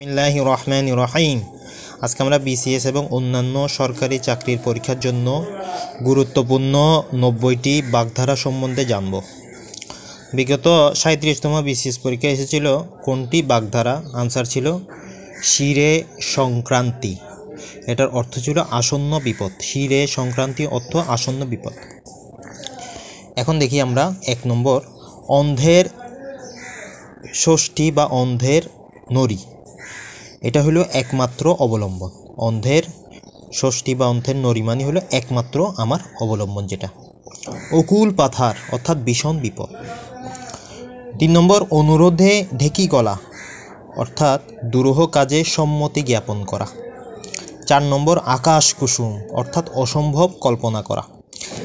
বিসমিল্লাহ রহমান রহিম আজকে আমরা বিসিএস এবং অন্যান্য সরকারি চাকরির পরীক্ষার জন্য গুরুত্বপূর্ণ নব্বইটি বাগধারা সম্বন্ধে জানব। বিগত সাঁত্রিশতম বিসিএস পরীক্ষা এসেছিল, কোনটি বাগধারা? আনসার ছিল, শিরে সংক্রান্তি। এটার অর্থ ছিল আসন্ন বিপদ। শিরে সংক্রান্তি অর্থ আসন্ন বিপদ। এখন দেখি আমরা এক নম্বর, অন্ধের ষষ্ঠী বা অন্ধের নড়ি এটা হলো একমাত্র অবলম্বন। অন্ধের ষষ্ঠী বা অন্ধের নরিমানি হলো একমাত্র আমার অবলম্বন যেটা। অকুল পাথার অর্থাৎ ভীষণ বিপদ। তিন নম্বর, অনুরোধে ঢেকি গলা অর্থাৎ দুরূহ কাজে সম্মতি জ্ঞাপন করা। চার নম্বর, আকাশ কুসুম অর্থাৎ অসম্ভব কল্পনা করা।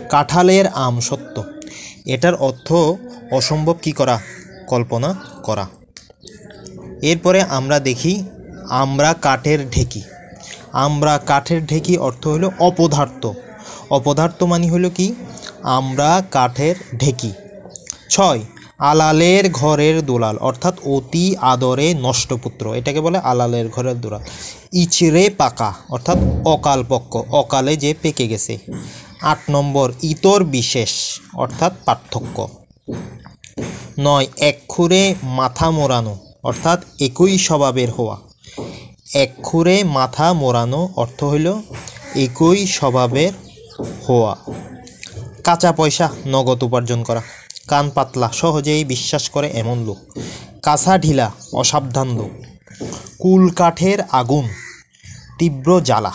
কাঁঠালের আম সত্য, এটার অর্থ অসম্ভব কি করা? কল্পনা করা। এরপরে আমরা দেখি আমরা কাঠের ঢেকি। আমরা কাঠের ঢেকি অর্থ হলো অপদার্থ। অপদার্থ মানে হলো কি? আমরা কাঠের ঢেকি। ছয়, আলালের ঘরের দোলাল, অর্থাৎ অতি আদরে নষ্টপুত্র। এটাকে বলে আলালের ঘরের দোলাল। ইচড়ে পাকা, অর্থাৎ অকাল পক্ষ অকালে যে পেকে গেছে। আট নম্বর, ইতর বিশেষ, অর্থাৎ পার্থক্য। নয় এক মাথা মোড়ানো, অর্থাৎ একই স্বভাবের হওয়া। এক খুরে মাথা মোড়ানো অর্থ হইল একই স্বভাবের হওয়া। কাঁচা পয়সা নগদ উপার্জন করা। কান পাতলা, সহজেই বিশ্বাস করে এমন লোক। কাঁচা ঢিলা, অসাবধান লোক। কুল কাঠের আগুন, তীব্র জ্বালা।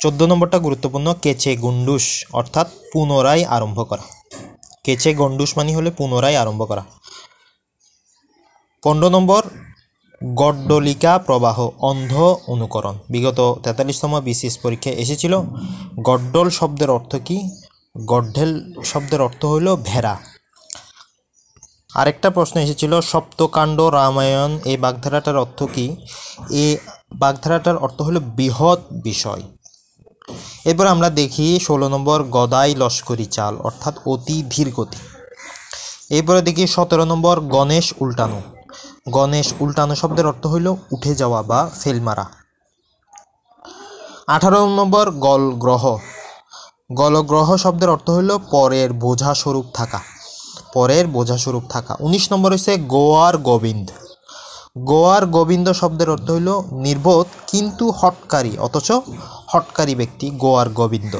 চোদ্দ নম্বরটা গুরুত্বপূর্ণ, কেচে গুন্ডুস অর্থাৎ পুনরায় আরম্ভ করা। কেচে গন্ডুস মানে হলে পুনরায় আরম্ভ করা। পনেরো নম্বর গড্ডলিকা প্রবাহ অন্ধ অনুকরণ। বিগত তেতাল্লিশতম বিসিএস পরীক্ষায় এসেছিল। গড্ডল শব্দের অর্থ কি? গড্ডেল শব্দের অর্থ হইল ভেড়া। আরেকটা প্রশ্ন এসেছিল, সপ্তকাণ্ড রামায়ণ এই বাগধারাটার অর্থ কি? এ বাগধারাটার অর্থ হলো বৃহৎ বিষয়। এরপর আমরা দেখি ষোলো নম্বর গদাই লস্করি চাল, অর্থাৎ অতি ধীর গতি এরপরে দেখি সতেরো নম্বর গণেশ উল্টানো। গণেশ উল্টানো শব্দের অর্থ হইল উঠে যাওয়া বা ফেল মারা। আঠারো নম্বর গল গ্রহ গলগ্রহ শব্দের অর্থ হইল পরের বোঝা স্বরূপ থাকা। পরের বোঝা স্বরূপ থাকা। উনিশ নম্বর হচ্ছে গোয়ার গোবিন্দ। গোয়ার গোবিন্দ শব্দের অর্থ হইল নির্বোধ কিন্তু হটকারী, অথচ হটকারী ব্যক্তি গোয়ার গোবিন্দ।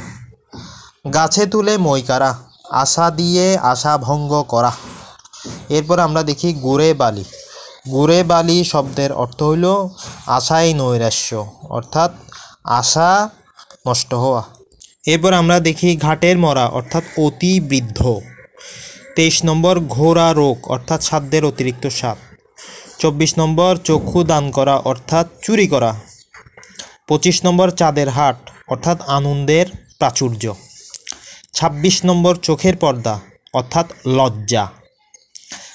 গাছে তুলে মই মইকারা, আশা দিয়ে আশা ভঙ্গ করা। এরপর আমরা দেখি গুড়ে বালি। গুড়ে বালি শব্দের অর্থ হইল আশাই নৈরাশ্য, অর্থাৎ আশা নষ্ট হওয়া। এরপর আমরা দেখি ঘাটের মরা, অর্থাৎ অতি বৃদ্ধ। তেইশ নম্বর, ঘোড়া রোগ, অর্থাৎ সাধ্যের অতিরিক্ত স্বাদ। চব্বিশ নম্বর, চক্ষু দান করা, অর্থাৎ চুরি করা। পঁচিশ নম্বর, চাঁদের হাট, অর্থাৎ আনন্দের প্রাচুর্য। ছাব্বিশ নম্বর, চোখের পর্দা, অর্থাৎ লজ্জা।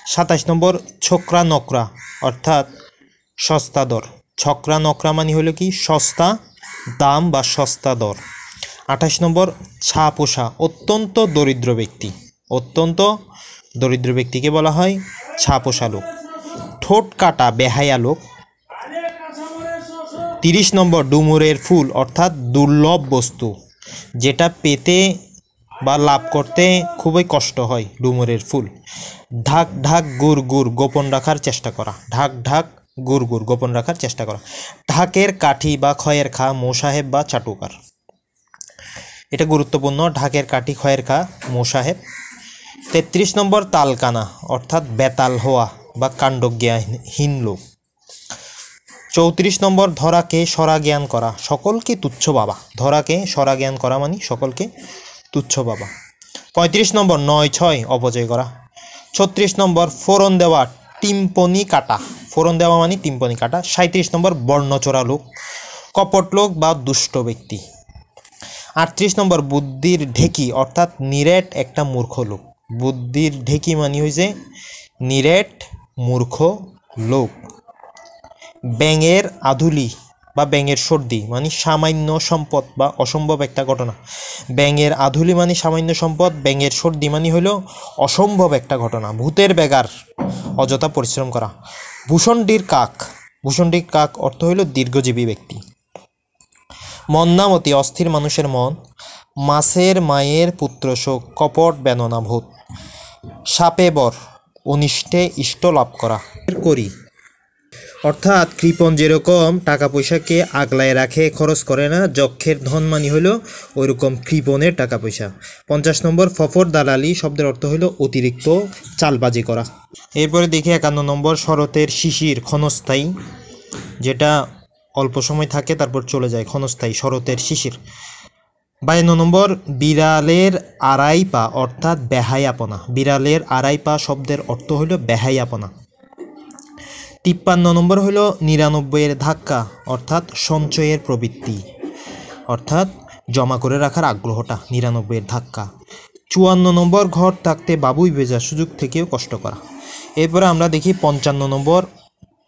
সাতাশ নম্বর ছোকরা নকরা, অর্থাৎ সস্তা দর। ছকরা নকরা মানে হলো কি? সস্তা দাম বা সস্তা দর। আঠাশ নম্বর ছা পোষা, অত্যন্ত দরিদ্র ব্যক্তি। অত্যন্ত দরিদ্র ব্যক্তিকে বলা হয় ছা পোষা লোক। ঠোঁট কাটা বেহায়া লোক। তিরিশ নম্বর ডুমুরের ফুল, অর্থাৎ দুর্লভ বস্তু, যেটা পেতে বা লাভ করতে খুবই কষ্ট হয় ডুমুরের ফুল। ঢাক ঢাক, গুড় গুড়, গোপন রাখার চেষ্টা করা। ঢাক ঢাক, গুড় গুড়, গোপন রাখার চেষ্টা করা। ঢাকের কাঠি বা খয়ের খা মোসাহেব বা চাটুকার। এটা গুরুত্বপূর্ণ, ঢাকের কাঠি খয়ের খা মোসাহেব তেত্রিশ নম্বর তালকানা, অর্থাৎ বেতাল হওয়া বা কাণ্ডজ্ঞাহীন লোক। চৌত্রিশ নম্বর, ধরাকে সরা জ্ঞান করা। সকলকে তুচ্ছ বাবা। ধরাকে সরা জ্ঞান করা মানে সকলকে তুচ্ছ বাবা। পঁয়ত্রিশ নম্বর, নয় ছয়, অপচয় করা। ছত্রিশ নম্বর ফোরন দেওয়া, টিম্পনি কাটা। ফোরন দেওয়া মানে টিম্পনি কাটা। সাঁত্রিশ নম্বর বর্ণচোরা লোক। কপট লোক বা দুষ্ট ব্যক্তি। আটত্রিশ নম্বর, বুদ্ধির ঢেকি, অর্থাৎ নিরেট একটা মূর্খ লোক। বুদ্ধির ঢেকি মানে হয়েছে নিরেট, মূর্খ লোক। ব্যাঙের আধুলি। বা ব্যাঙের সর্দি মানে সামান্য সম্পদ বা অসম্ভব একটা ঘটনা। ব্যাঙের আধুলি মানে সামান্য সম্পদ, ব্যাঙের সর্দি মানে হলো অসম্ভব একটা ঘটনা, ভূতের বেগার, অযথা পরিশ্রম করা। ভূষণটির কাক ভূষণ্ডী কাক অর্থ হইল দীর্ঘজীবী ব্যক্তি। মন্নামতি অস্থির মানুষের মন, মাছের মায়ের পুত্র শোক, কপট বেদনা ভূত। সাপে বর, অনিষ্টে ইষ্ট লাভ করা। করি। অর্থাৎ কৃপণ যেরকম টাকা পয়সাকে আগলায় রাখে, খরচ করে না, যক্ষের ধনমানি হইল ওইরকম কৃপণের টাকা পয়সা পঞ্চাশ নম্বর, ফফর দালালি শব্দের অর্থ হইল অতিরিক্ত চালবাজি করা। এরপরে দেখি একান্ন নম্বর, শরতের শিশির, ক্ষণস্থায়ী, যেটা অল্প সময় থাকে, তারপর চলে যায় ক্ষণস্থায়ী, শরতের শিশির। বায়ান্ন নম্বর, বিড়ালের আড়াই পা অর্থাৎ বেহাইয়াপনা বিড়ালের আড়াই পা শব্দের অর্থ হইল বেহাইয়াপনা তিপ্পান্ন নম্বর হলো নিরানব্বইয়ের ধাক্কা, অর্থাৎ সঞ্চয়ের প্রবৃত্তি। অর্থাৎ জমা করে রাখার আগ্রহটা, নিরানব্বইয়ের ধাক্কা। চুয়ান্ন নম্বর ঘর থাকতে বাবুই ভেজা সুযোগ থেকেও কষ্ট করা। এরপরে আমরা দেখি পঞ্চান্ন নম্বর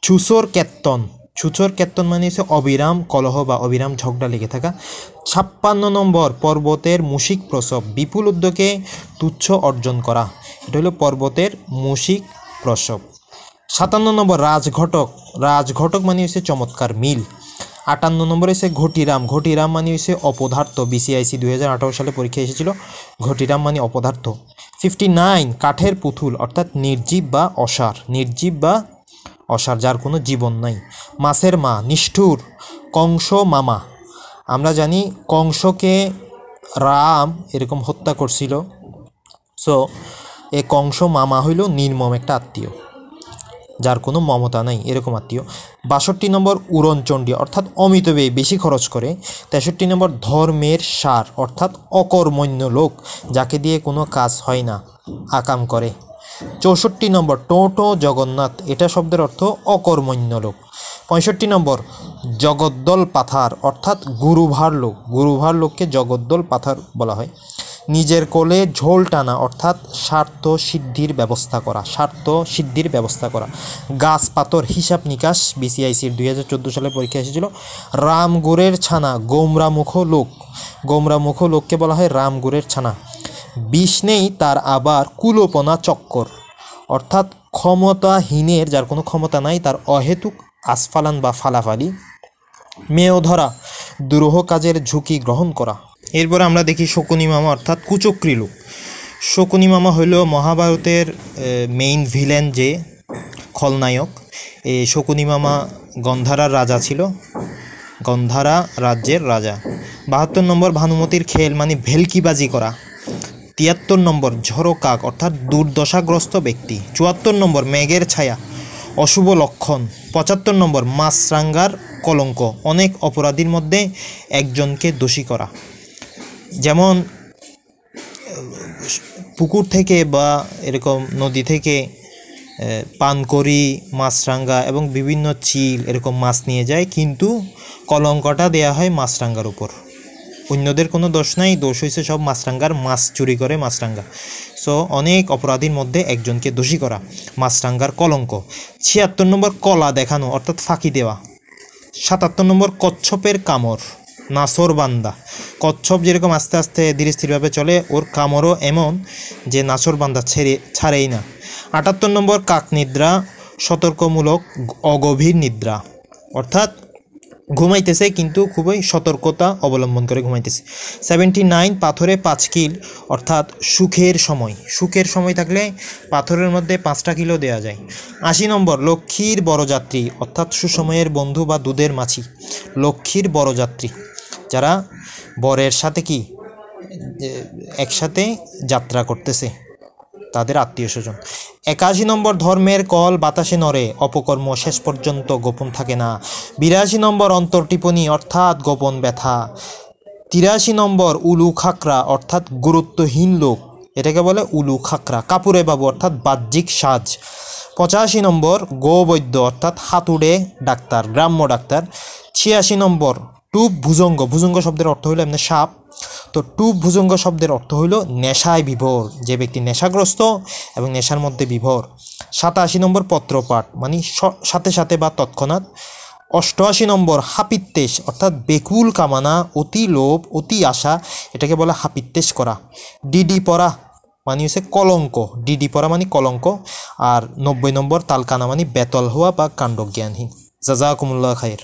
ছুসোর কেত্তন। ছুচোর কেত্তন মানে হচ্ছে অবিরাম কলহ বা অবিরাম ঝগড়া লেগে থাকা। ছাপ্পান্ন নম্বর পর্বতের মুশিক প্রসব, বিপুল উদ্যোগে তুচ্ছ অর্জন করা। এটা হলো পর্বতের মুশিক প্রসব। সাতান্ন নম্বর রাজঘটক রাজঘটক মানে হচ্ছে চমৎকার মিল। আটান্ন নম্বরে হচ্ছে ঘটিরাম ঘটিরাম মানে হচ্ছে অপদার্থ। বিসিআইসি দুই হাজার আঠারো সালে পরীক্ষা এসেছিল ঘটিরাম মানে অপদার্থ। ফিফটি নাইন কাঠের পুতুল, অর্থাৎ নির্জীব বা অসার। নির্জীব বা অসার, যার কোনো জীবন নাই। মাছের মা, নিষ্ঠুর, কংস মামা। আমরা জানি কংসকে রাম এরকম হত্যা করছিল। সো এ কংস মামা হইল নির্মম একটা আত্মীয়। যার কোনো মমতা নাই, এরকম আত্মীয়। বাষট্টি নম্বর উড়নচণ্ডী অর্থাৎ অমিত ব্যয় বেশি খরচ করে। তেষট্টি নম্বর ধর্মের সার, অর্থাৎ অকর্মণ্য লোক, যাকে দিয়ে কোনো কাজ হয় না, আকাম করে। চৌষট্টি নম্বর টোটো জগন্নাথ, এটা শব্দের অর্থ অকর্মণ্য লোক। পঁয়ষট্টি নম্বর জগদ্দল পাথার, অর্থাৎ গুরুভার লোক। গুরুভার লোককে জগদ্দল পাথার বলা হয়। নিজের কোলে ঝোল টানা, অর্থাৎ স্বার্থ সিদ্ধির ব্যবস্থা করা, স্বার্থ সিদ্ধির ব্যবস্থা করা। গাছ পাতর হিসাব নিকাশ, বিসিআইসির দুই হাজার চোদ্দ সালে পরীক্ষা এসেছিল রামগুড়ের ছানা, গোমরামুখ লোক। গোমরামুখ লোককে বলা হয় রামগুড়ের ছানা। বিষ নেই, তার আবার কুলোপনা চক্কর। অর্থাৎ ক্ষমতাহীনের, যার কোনো ক্ষমতা নাই, তার অহেতুক আসফালান বা ফালাফালি। মেয় ধরা দুরূহ কাজের ঝুঁকি গ্রহণ করা। এরপর আমরা দেখি শকুনি মামা, অর্থাৎ কুচক্রী লোক। শকুনি মামা হইল মহাভারতের মেইন ভিলেন যে খলনায়ক। এই শকুনি মামা গন্ধারার রাজা ছিল। গন্ধারা রাজ্যের রাজা। বাহাত্তর নম্বর ভানুমতির খেল মানে ভেলকিবাজি করা। তিয়াত্তর নম্বর ঝড়ো কাক, অর্থাৎ দুর্দশাগ্রস্ত ব্যক্তি। চুয়াত্তর নম্বর মেঘের ছায়া। অশুভ লক্ষণ। পঁচাত্তর নম্বর মাছরাঙ্গার কলঙ্ক। অনেক অপরাধীর মধ্যে একজনকে দোষী করা। যেমন, পুকুর থেকে বা এরকম নদী থেকে পানকরি মাছরাঙ্গা এবং বিভিন্ন চিল এরকম মাছ নিয়ে যায়, কিন্তু কলঙ্কটা দেয়া হয় মাছরাঙ্গার উপর। অন্যদের কোনো দোষ নাই, দোষ হয়েছে সব মাছরাঙ্গার মাছ চুরি করে মাছরাঙ্গা সো, অনেক অপরাধীর মধ্যে একজনকে দোষী করা মাছরাঙ্গার কলঙ্ক। ছিয়াত্তর নম্বর কলা দেখানো, অর্থাৎ ফাঁকি দেওয়া। সাতাত্তর নম্বর কচ্ছপের কামড়। নাসর বান্দা। কচ্ছপ যেরকম আস্তে আস্তে ধীরে স্থিরভাবে চলে, ওর কামড়ও এমন যে নাসর বান্দা ছেড়ে, ছাড়েই না। আটাত্তর নম্বর কাক নিদ্রা, সতর্কমূলক অগভীর নিদ্রা। অর্থাৎ ঘুমাইতেছে কিন্তু খুবই সতর্কতা অবলম্বন করে ঘুমাইতেছে। সেভেন্টি নাইন পাথরে পাঁচ কিল, অর্থাৎ সুখের সময়। সুখের সময় থাকলে পাথরের মধ্যে পাঁচটা কিলো দেওয়া যায়। আশি নম্বর লক্ষ্মীর বড়যাত্রী, অর্থাৎ সুসময়ের বন্ধু বা দুধের মাছি। লক্ষ্মীর বড়যাত্রী। যারা বরের সাথে কি একসাথে যাত্রা করতেছে, তাদের আত্মীয় স্বজন একাশি নম্বর ধর্মের কল বাতাসে নড়ে, অপকর্ম শেষ পর্যন্ত গোপন থাকে না। বিরাশি নম্বর অন্তর অন্তর্টিপনি অর্থাৎ গোপন ব্যথা। তিরাশি নম্বর উলু খাকরা অর্থাৎ গুরুত্বহীন লোক, এটাকে বলে উলু খাকরা, কাপুরে বাবু অর্থাৎ বাহ্যিক সাজ। পঁচাশি নম্বর গোবৈদ্য অর্থাৎ হাতুড়ে ডাক্তার, গ্রাম্য ডাক্তার। ছিয়াশি নম্বর টুপ ভুজঙ্গ ভুজঙ্গ শব্দের অর্থ হলো এমনি সাপ। তো টুপ ভুজঙ্গ শব্দের অর্থ হইল নেশায় বিভোর, যে ব্যক্তি নেশাগ্রস্ত এবং নেশার মধ্যে বিভোর। সাতাশি নম্বর পত্রপাঠ মানে সাথে সাথে বা তৎক্ষণাৎ। অষ্টআশি নম্বর হাপিত্তেশ, অর্থাৎ বেকুল কামানা, অতি লোভ, অতি আশা, এটাকে বলে হাপিত্তেশ করা। ডিডি পড়া মানে হচ্ছে কলঙ্ক, ডিডি পড়া মানে কলঙ্ক। আর নব্বই নম্বর তালকানা মানে বেতল হওয়া বা কাণ্ডজ্ঞানহীন জাজাকুমুল্লাহ খাইর।